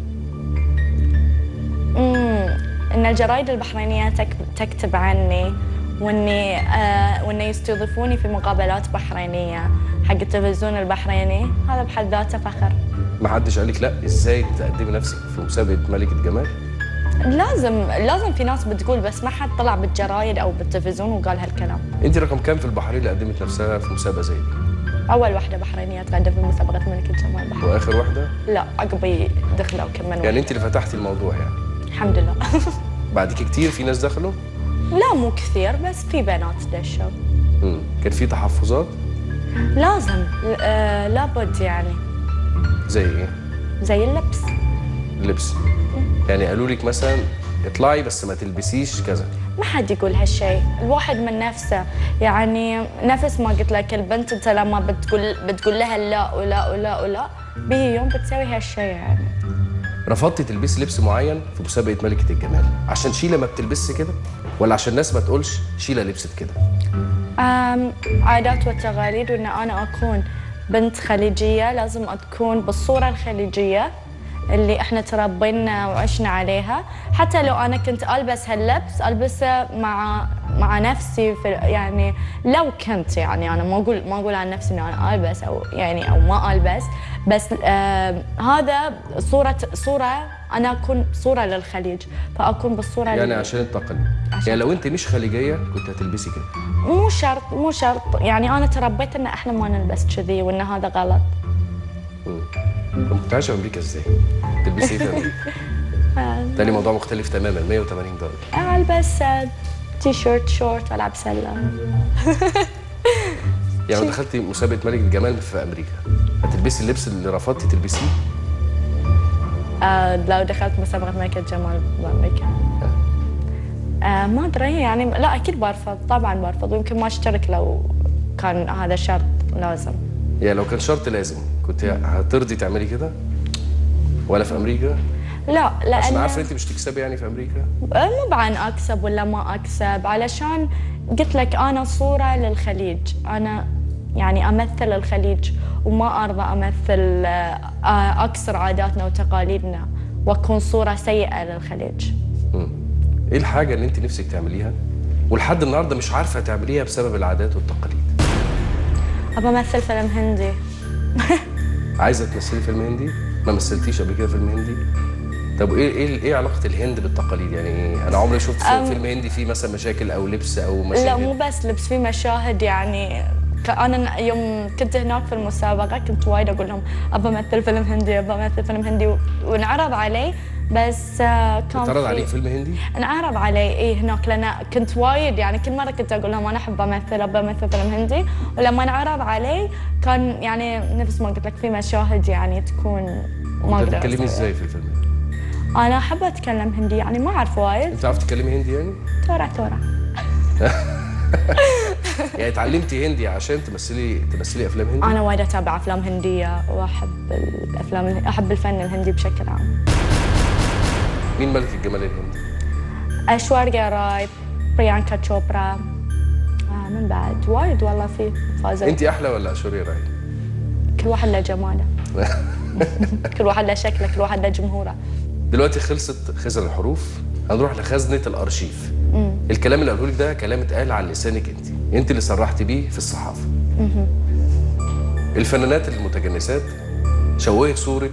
إن الجرايد البحرينية تك- تكتب عني وإني آه وانه يستضيفوني في مقابلات بحرينية حق التلفزيون البحريني. هذا بحد ذاته فخر. ما حدش قال لك لا إزاي تقدمي نفسك في مسابقة ملكة جمال؟ لازم لازم في ناس بتقول بس ما حد طلع بالجرايد أو بالتلفزيون وقال هالكلام. انت رقم كام في البحرين اللي قدمت نفسها في مسابقة زي دي؟ أول واحدة بحرينيه تقدم في مسابقة ملك الجمال البحرين وآخر واحدة؟ لا عقبي دخلوا كمان يعني انت اللي فتحتي الموضوع يعني. الحمد لله. بعدك كتير في ناس دخلوا؟ لا مو كثير بس في بنات دشوا. امم كان في تحفظات؟ لازم آه لابد يعني. زي إيه؟ زي اللبس. اللبس. يعني قالوا لك مثلا اطلعي بس ما تلبسيش كذا. ما حد يقول هالشيء. الواحد من نفسه. يعني نفس ما قلت لك البنت انت لما بتقول بتقول لها لا ولا ولا ولا بيجي يوم بتسوي هالشيء يعني. رفضتي تلبسي لبس معين في مسابقه ملكه الجمال؟ عشان شيلة ما بتلبسش كده؟ ولا عشان الناس ما تقولش شيلة لبست كده؟ عادات والتقاليد وإن أنا أكون بنت خليجية لازم أكون بالصورة الخليجية. اللي إحنا تربينا وعشنا عليها. حتى لو أنا كنت ألبس هاللبس ألبسه مع مع نفسي في يعني لو كنت يعني أنا ما أقول ما أقول عن نفسي إني أنا ألبس أو يعني أو ما ألبس بس آه هذا صورة صورة أنا أكون صورة للخليج. فأكون بالصورة يعني اللي- عشان عشان- يعني لو أنت مش خليجية كنت هتلبسي كده. مو شرط مو شرط. يعني أنا تربيت إن إحنا ما نلبس كذي وإن هذا غلط. كنت عايشه في أمريكا إزاي؟ تلبسي إيه في أمريكا. آه، تاني موضوع مختلف تماما 180 درجه البس آه، T-shirt short وألعب سلة. يعني دخلتي مسابقة ملكه الجمال في أمريكا هتلبسي اللبس اللي رفضتي تلبسيه؟ آه، لو دخلت مسابقة ملكه جمال بامريكا آه، ما أدري يعني لا أكيد برفض طبعا برفض ويمكن ما أشترك لو كان هذا شرط لازم. يعني لو كان شرط لازم. كنت هترضي تعملي كده؟ ولا في أمريكا؟ لا لأن عشان عارفة أنت مش تكسبي يعني في أمريكا؟ مو بعن أكسب ولا ما أكسب علشان قلت لك أنا صورة للخليج. أنا يعني أمثل الخليج وما أرضى أمثل آه، أكسر عاداتنا وتقاليدنا وأكون صورة سيئة للخليج. مم. إيه الحاجة اللي أنت نفسك تعمليها؟ ولحد النهارده مش عارفة تعمليها بسبب العادات والتقاليد. أبى أمثل فيلم هندي. عايزه تمثلي فيلم هندي؟ ما مثلتيش قبل كده فيلم هندي؟ طب إيه إيه إيه علاقة الهند بالتقاليد؟ يعني أنا عمري شفت أم- فيلم هندي فيه مثلا مشاكل أو لبس أو لا مشاكل مو بس لبس في مشاهد يعني. أنا يوم كنت هناك في المسابقة كنت وايد أقول لهم أبى أمثل فيلم هندي أبى أمثل فيلم هندي. و- وانعرض علي بس آه، كان اتعرض في- عليك فيلم هندي؟ انعرض علي إيه هناك لأن كنت وايد يعني كل مرة كنت أقول لهم أنا أحب امثل ابى امثل فيلم هندي. ولما انعرض علي كان يعني نفس ما قلت لك في مشاهد يعني تكون ما أقدر أسويها. إزاي في الفيلم؟ أنا أحب أتكلم هندي يعني ما أعرف وايد. أنت عارفه تتكلمي هندي يعني؟ تورا تورا. يعني اتعلمتي هندي عشان تمثلي تمثلي أفلام هندي؟ أنا وايد أتابع أفلام هندية وأحب الافلام أحب الفن الهندي بشكل عام. مين ملك الجمال الهندي؟ اشواريا راي بريانكا تشوبرا آه من بعد؟ وايد والله في فازوا انت أحلى ولا اشوريا راي كل واحد له جماله. كل واحد له شكله كل واحد له جمهوره. دلوقتي خلصت خزن الحروف هنروح لخزنة الأرشيف. الكلام اللي قاله لك ده كلام اتقال على لسانك انت انت اللي صرحتي بيه في الصحافة. الفنانات المتجنسات شوهت صورة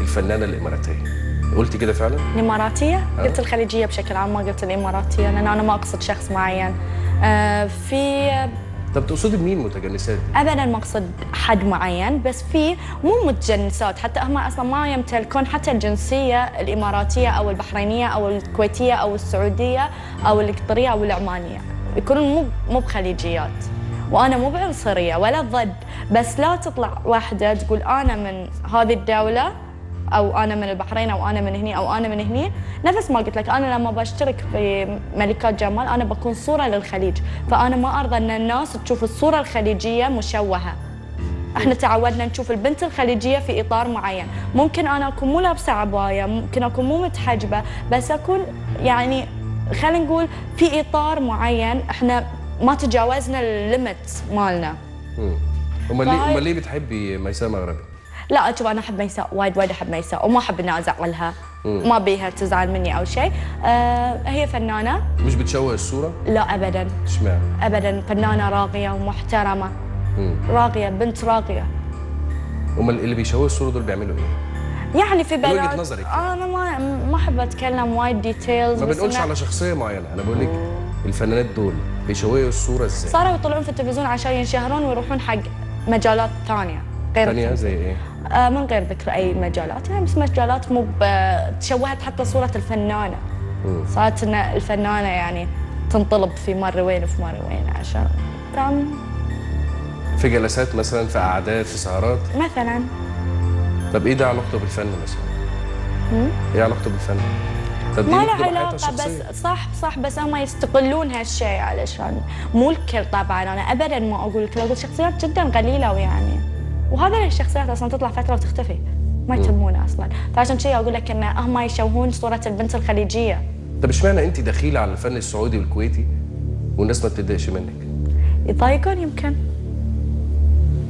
الفنانة الإماراتية. قلتي كده فعلا؟ الإماراتية؟ قلت الخليجية بشكل عام ما قلت الإماراتية لأن أنا ما أقصد شخص معين. آه في طب تقصدي بمين متجنسات؟ ابدا ما أقصد حد معين بس في مو متجنسات. حتى هم أصلا ما يمتلكون حتى الجنسية الإماراتية أو البحرينية أو الكويتية أو السعودية أو القطريه أو العمانية. يكونون مو مو بخليجيات. وأنا مو بعنصرية ولا ضد. بس لا تطلع واحدة تقول أنا من هذه الدولة أو أنا من البحرين أو أنا من هني أو أنا من هني. نفس ما قلت لك أنا لما بشترك في ملكات جمال أنا بكون صورة للخليج. فأنا ما أرضى إن الناس تشوف الصورة الخليجية مشوهة. إحنا تعودنا نشوف البنت الخليجية في إطار معين. ممكن أنا أكون مو لابسة عباية ممكن أكون مو متحجبة بس أكون يعني خلينا نقول في إطار معين. إحنا ما تجاوزنا الليمت مالنا. أمال ليه أمال ليه بتحبي ميساء مغربي؟ لا شوف أنا أحب ميساء وايد وايد أحب ميساء وما أحب إني ازعلها ما بيها تزعل مني أو شيء آه هي فنانة مش بتشوه الصورة؟ لا ابدا إشمعنى؟ ابدا فنانة راقية ومحترمة مم. راقية بنت راقية امال اللي بيشوهوا الصورة دول بيعملوا إيه؟ يعني في وجهة بنات نظرك. أنا ما ما أحب أتكلم وايد ديتيلز ما بنقولش على شخصية معينة أنا بقول لك الفنانات دول بيشوهوا الصورة إزاي؟ صاروا يطلعون في التلفزيون عشان ينشهرون ويروحون حق مجالات ثانية غير ثانية زي إيه؟ آه من غير ذكر أي مجالات يعني بس مجالات مو تشوهت حتى صورة الفنانة. صارت إن الفنانة يعني تنطلب في مرة وين وفي مرة وين عشان فاهم في جلسات مثلا في قعدات في سهرات مثلا طب إيه ده علاقته بالفن مثلا؟ إيه علاقته بالفن؟ طب ما له علاقة. بس صح صح بس هم يستغلون هالشيء علشان مو الكل طبعا أنا ابدا ما أقول الكل أقول شخصيات جدا قليلة ويعني وهذا الشخصيات أصلا تطلع فترة وتختفي. ما يتمونه أصلا. فعشان شيء أقول لك إن هم يشوهون صورة البنت الخليجية. طب إشمعنى انت دخيلة على الفن السعودي والكويتي والناس ما بتتضايقش منك؟ يضايقون يمكن.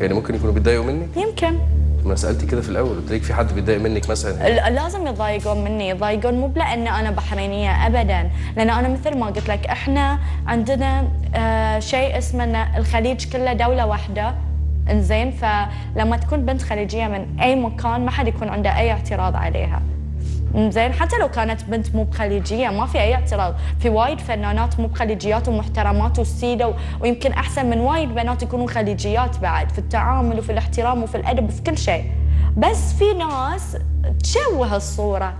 يعني ممكن يكونوا بيتضايقوا منك؟ يمكن. ما سألتي كده في الأول قلت لك في حد بيتضايق منك مثلا؟ لازم يضايقون مني. يضايقون مو بلان أنا بحرينية ابدا. لأن أنا مثل ما قلت لك إحنا عندنا آه شيء اسمه الخليج كله دولة واحدة. إنزين فلما تكون بنت خليجية من أي مكان ما حد يكون عنده أي اعتراض عليها. زين حتى لو كانت بنت مو بخليجية ما في أي اعتراض. في وايد فنانات مو بخليجيات ومحترمات وسيدة. ويمكن أحسن من وايد بنات يكونون خليجيات بعد في التعامل وفي الاحترام وفي الأدب وفي كل شيء. بس في ناس تشوه الصورة.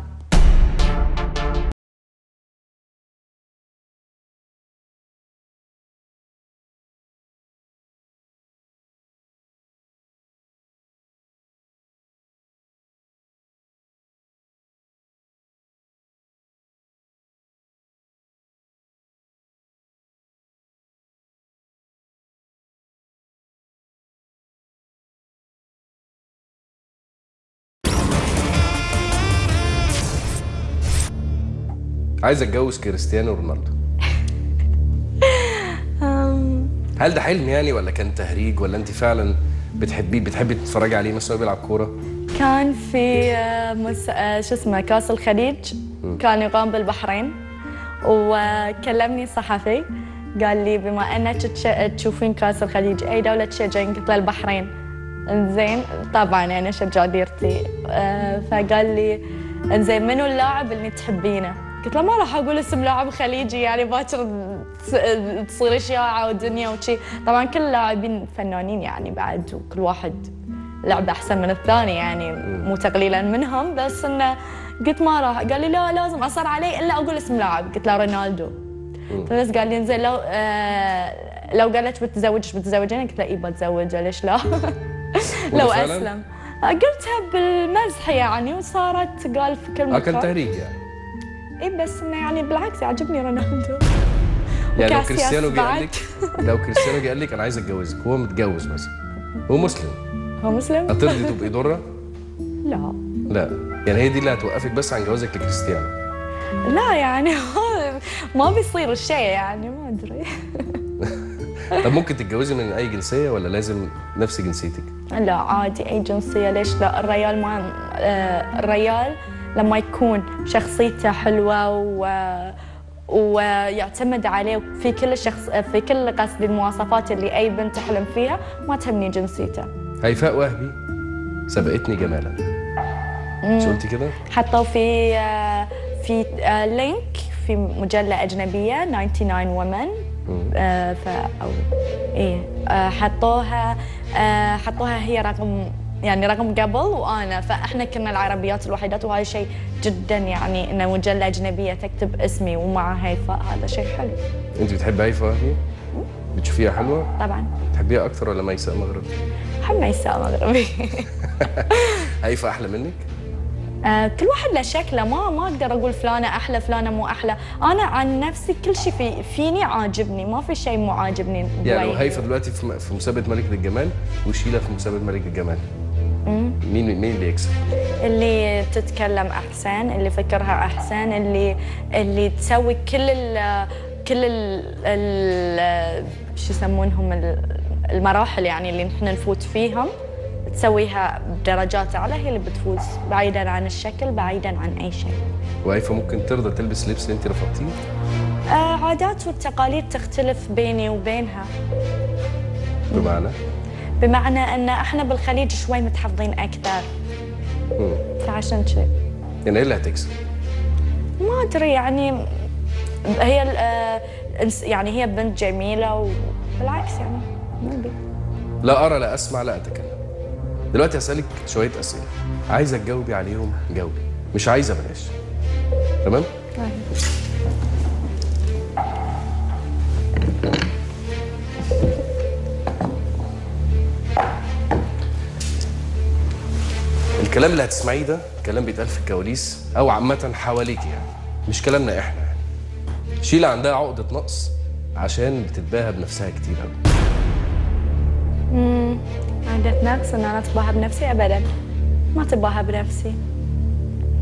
عايز اتجوز كريستيانو رونالدو. هل ده حلم يعني ولا كان تهريج ولا انت فعلا بتحبيه بتحبي تتفرجي عليه مثلا بيلعب كورة؟ كان في آه، مس... آه، شو اسمه كاس الخليج كان يقام بالبحرين. وكلمني صحفي قال لي بما أنك تش- تشوفين كاس الخليج أي دولة تشجعين قلت له البحرين. إنزين طبعا أنا اشجع ديرتي. آه، فقال لي إنزين منو اللاعب اللي تحبينه؟ قلت له ما راح أقول اسم لاعب خليجي يعني باكر تص- تصير اشاعه ودنيا وشي. طبعا كل اللاعبين فنانين يعني بعد وكل واحد لعبه أحسن من الثاني يعني مو تقليلا منهم بس إنه قلت ما راح قال لي لا لازم اصر علي إلا أقول اسم لاعب. قلت له رونالدو. فبس قال لي إنزين لو آه لو قالت بتزوجش بتزوجين؟ قلت له إي بتزوجه ليش لا؟ لو؟ أسلم. قلتها بالمزح يعني وصارت قال في كل آه كان مكان تهريج يعني. اي بس إنه يعني بالعكس يعجبني رونالدو يعني لو كريستيانو جه قال. لك لو كريستيانو جه قال لك أنا عايز أتجوزك هو متجوز مثلا هو مسلم هو مسلم؟ هترضي تبقي ضره؟ لا لا يعني هي دي اللي هتوقفك بس عن جوازك لكريستيانو لا يعني ما بيصير الشيء يعني ما أدري طب ممكن تتجوزي من أي جنسية ولا لازم نفس جنسيتك؟ لا عادي أي جنسية ليش لا الريال ما آه، الريال لما يكون شخصيته حلوة و ويعتمد عليه في كل شخص في كل قصدي المواصفات اللي أي بنت تحلم فيها ما تهمني جنسيته. هيفاء وهبي سبقتني جمالا مش قلتي كده؟ حطوا في آه، في آه، لينك في مجلة أجنبية 99 وومن. آه، ف أو إيه. آه، حطوها آه، حطوها هي رقم يعني رقم قبل وأنا فإحنا كنا العربيات الوحيدات وهذا شيء جدا يعني ان مجلة أجنبية تكتب اسمي ومع هيفاء هذا شيء حلو أنت بتحبي هيفاء وهبي؟ بتشوفيها حلوة؟ طبعا تحبيها أكتر ولا ميساء مغربي؟ احب ميساء مغربي هيفاء أحلى منك؟ آه، كل واحد له شكله ما ما أقدر أقول فلانة أحلى فلانة مو أحلى أنا عن نفسي كل شيء في فيني عاجبني ما في شيء مو عاجبني يعني لو. هيفاء دلوقتي في مسابقة ملكه الجمال وشيلة في مسابقة ملكه الجمال مين مين اللي يكسب؟ اللي تتكلم أحسن اللي فكرها أحسن اللي اللي تسوي كل ال كل ال ال شو يسمونهم؟ ال- المراحل يعني اللي نحن نفوت فيهم تسويها بدرجات أعلى هي اللي بتفوز بعيدا عن الشكل بعيدا عن أي شيء. وهيفا ممكن ترضى تلبس اللبس اللي انت رفضتيه؟ آه، عادات والتقاليد تختلف بيني وبينها. بمعنى؟ بمعنى أن إحنا بالخليج شوي متحفظين أكثر. مم. فعشان كذي يعني إيه اللي هتكسب ما أدري يعني هي ال- آه، يعني هي بنت جميلة وبالعكس يعني ما أدري. لا أرى لا أسمع لا أتكلم. دلوقتي هسالك شوية أسئلة. عايزة تجاوبي عليهم؟ جاوبي. مش عايزة بلاش. تمام؟ الكلام اللي هتسمعيه ده كلام بيتقال في الكواليس أو عامة حواليك يعني مش كلامنا إحنا. يعني شيلة عندها عقدة نقص عشان بتتباهى بنفسها كتير قوي عادة نقص إن أنا أتباهى بنفسي ابدا. ما أتباهى بنفسي.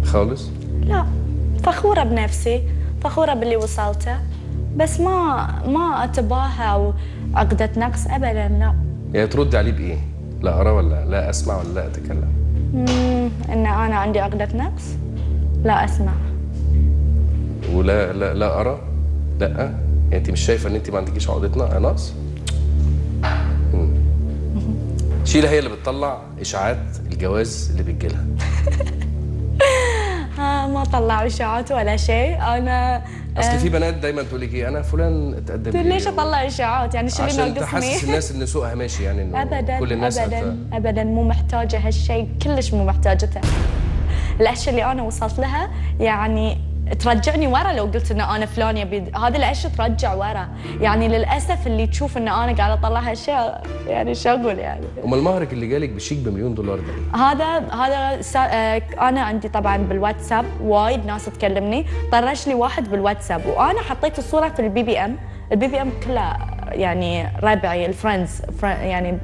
خالص؟ لا فخورة بنفسي فخورة باللي وصلته. بس ما ما أتباهى وعقدة نقص ابدا لا. يعني تردي عليه بإيه؟ لا أرى ولا لا أسمع ولا لا أتكلم. إن أنا عندي عقدة نقص لا أسمع ولا لا لا أرى لا يعني أنت مش شايفة إن أنت ما عندكيش عقدة نقص؟ مم. شيلة هي اللي بتطلع إشاعات الجواز اللي بتجيلها ما طلعوا إشاعات ولا شيء أنا أصل في بنات دايما تقول لك إيه أنا فلان اتقدم لي. ليش أطلع إشاعات يعني شو اللي عشان تحسس ناقصني الناس إن سوقها ماشي يعني إنه ابدا كل الناس ابدا هت- ابدا مو محتاجة هالشيء كلش مو محتاجته. الأشياء اللي أنا وصلت لها يعني ترجعني ورا لو قلت إن أنا فلان يبي هذه الاشياء ترجع ورا. يعني للأسف اللي تشوف إن أنا قاعدة أطلع اشياء يعني شو أقول يعني؟ أمال مهرك اللي جالك بشيك بمليون دولار ده؟ هذا هذا سا... آه، أنا عندي طبعا بالواتساب وايد ناس تكلمني. طرش لي واحد بالواتساب وأنا حطيت الصورة في ال BBM ال BBM كلها يعني ربعي ال friends فر... يعني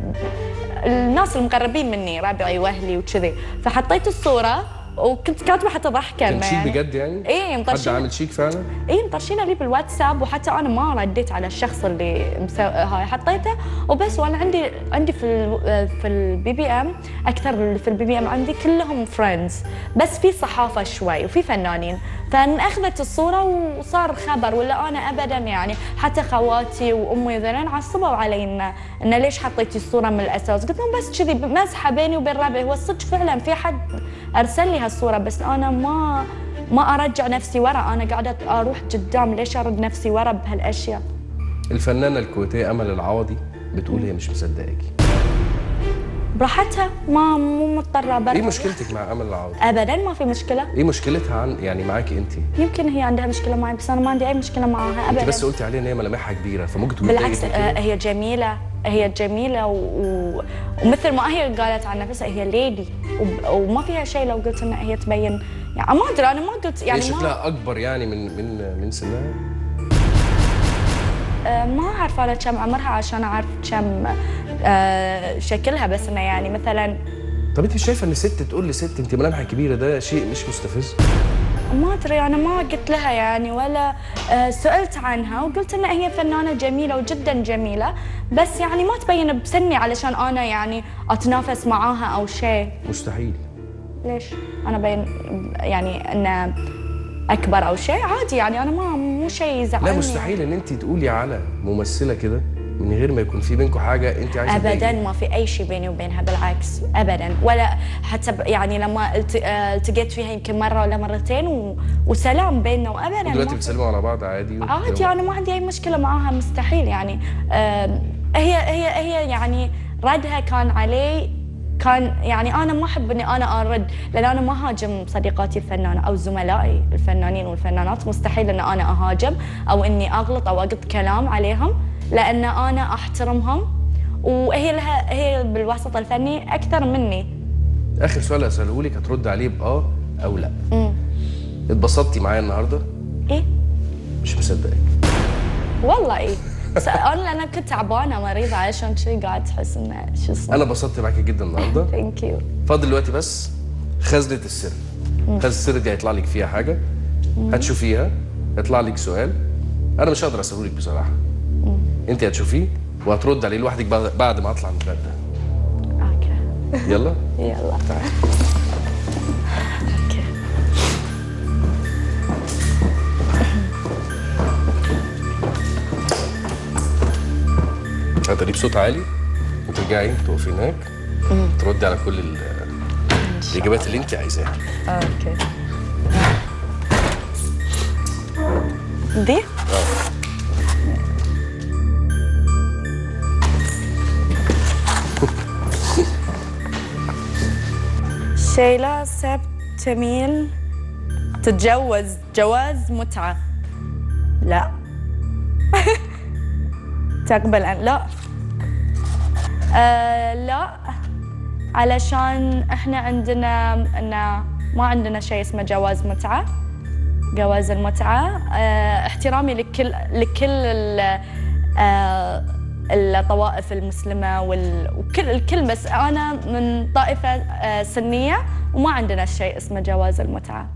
الناس المقربين مني ربعي وأهلي وكذي. فحطيت الصورة وكنت كاتبة حتى ضحكة كان شيك يعني. بجد يعني؟ إيه حد مطرشين عامل شيك فعلا؟ اي مطرشينه لي بالواتساب وحتى أنا ما رديت على الشخص اللي مسو... هاي حطيته. وبس وأنا عندي عندي في ال... في ال BBM أكثر في ال BBM عندي كلهم friends بس في صحافة شوي وفي فنانين. فاخذت الصورة وصار خبر ولا أنا ابدا يعني. حتى خواتي وأمي ذولين عصبوا علي انه انه ليش حطيتي الصورة من الأساس؟ قلت لهم بس كذي مزحه بيني وبين ربعي. هو الصدق فعلا في حد أرسل لي هالصورة بس أنا ما ما أرجع نفسي ورا. أنا قاعدة أروح قدام ليش أرد نفسي ورا بهالأشياء؟ الفنانة الكويتية أمل العوضي بتقول هي مش مصدقاكي براحتها ما مو مضطرة برا إيه مشكلتك مع أمل العوضي ابدا ما في مشكلة. إيه مشكلتها عن يعني معاكي انت؟ يمكن هي عندها مشكلة معي بس أنا ما عندي أي مشكلة معاها انت ابدا. بس قلتي عليها إن هي ملامحها كبيرة فممكن تكون بالعكس آه،. هي جميلة هي جميلة و... و... ومثل ما هي قالت عن نفسها هي ليدي وب... وما فيها شيء لو قلت إنها هي تبين. يعني ما أدري أنا ما قلت هي يعني ما شكلها أكبر يعني من من من سنها؟ آه، ما أعرف أنا كم عمرها عشان أعرف كم شكلها بس انه يعني مثلا طب انت شايفة ان ست تقول لست انت ملامحك كبيرة ده شيء مش مستفز؟ ما أدري أنا ما قلت لها يعني ولا آه، سالت عنها وقلت إنها هي فنانة جميلة وجدا جميلة بس يعني ما تبين بسني علشان أنا يعني أتنافس معاها أو شيء. مستحيل. ليش؟ أنا بين يعني انه أكبر أو شيء عادي يعني أنا ما مو شيء يزعلني. لا مستحيل إن انت تقولي على ممثلة كده. من غير ما يكون في بينكم حاجة انت عايزة ابدا. ما في أي شيء بيني وبينها بالعكس ابدا. ولا حتى يعني لما آه، التقيت فيها يمكن مرة ولا مرتين و... وسلام بيننا وابدا دلوقتي بتسلموا على بعض عادي عادي أنا ما عندي أي مشكلة معاها مستحيل يعني. آم، هي هي هي يعني ردها كان علي كان يعني أنا ما أحب إني أنا أرد لأن أنا ما هاجم صديقاتي الفنانة أو زملائي الفنانين والفنانات. مستحيل ان أنا أهاجم أو إني أغلط أو أقط كلام عليهم. لأن أنا أحترمهم وهي لها هي بالوسط الفني أكثر مني. آخر سؤال أسأله لك هترد عليه بآه أو لأ؟ امم اتبسطتي معايا النهارده؟ إيه؟ مش مصدقك. والله إيه. بس أنا لأن كنت تعبانة مريضة عشان شي قاعد تحس انه شو اسمه. أنا اتبسطت معاكي جدا النهارده. thank you فاضل دلوقتي بس خزنة السر. خزنة السر دي هيطلع لك فيها حاجة. هتشوفيها هيطلع لك سؤال. أنا مش هقدر أسأله لك بصراحة. انت هتشوفيه وهترد عليه لوحدك بعد ما اطلع نتغدى okay. يلا. يلا. تعالي okay. هتقولي بصوت عالي. وترجعي تقفي هناك. تردي على كل ال- الإجابات اللي انت عايزاها. okay. دي؟ آه. شيلة سبت تميل. تتجوز. جواز متعة. لا. تقبل أن لا. آه لا. علشان إحنا عندنا إن ما عندنا شيء اسمه جواز متعة. جواز المتعة. آه احترامي لكل لكل آه الطوائف المسلمة وال- وكل الكل بس أنا من طائفة آه سنية وما عندنا شيء اسمه جواز المتعة.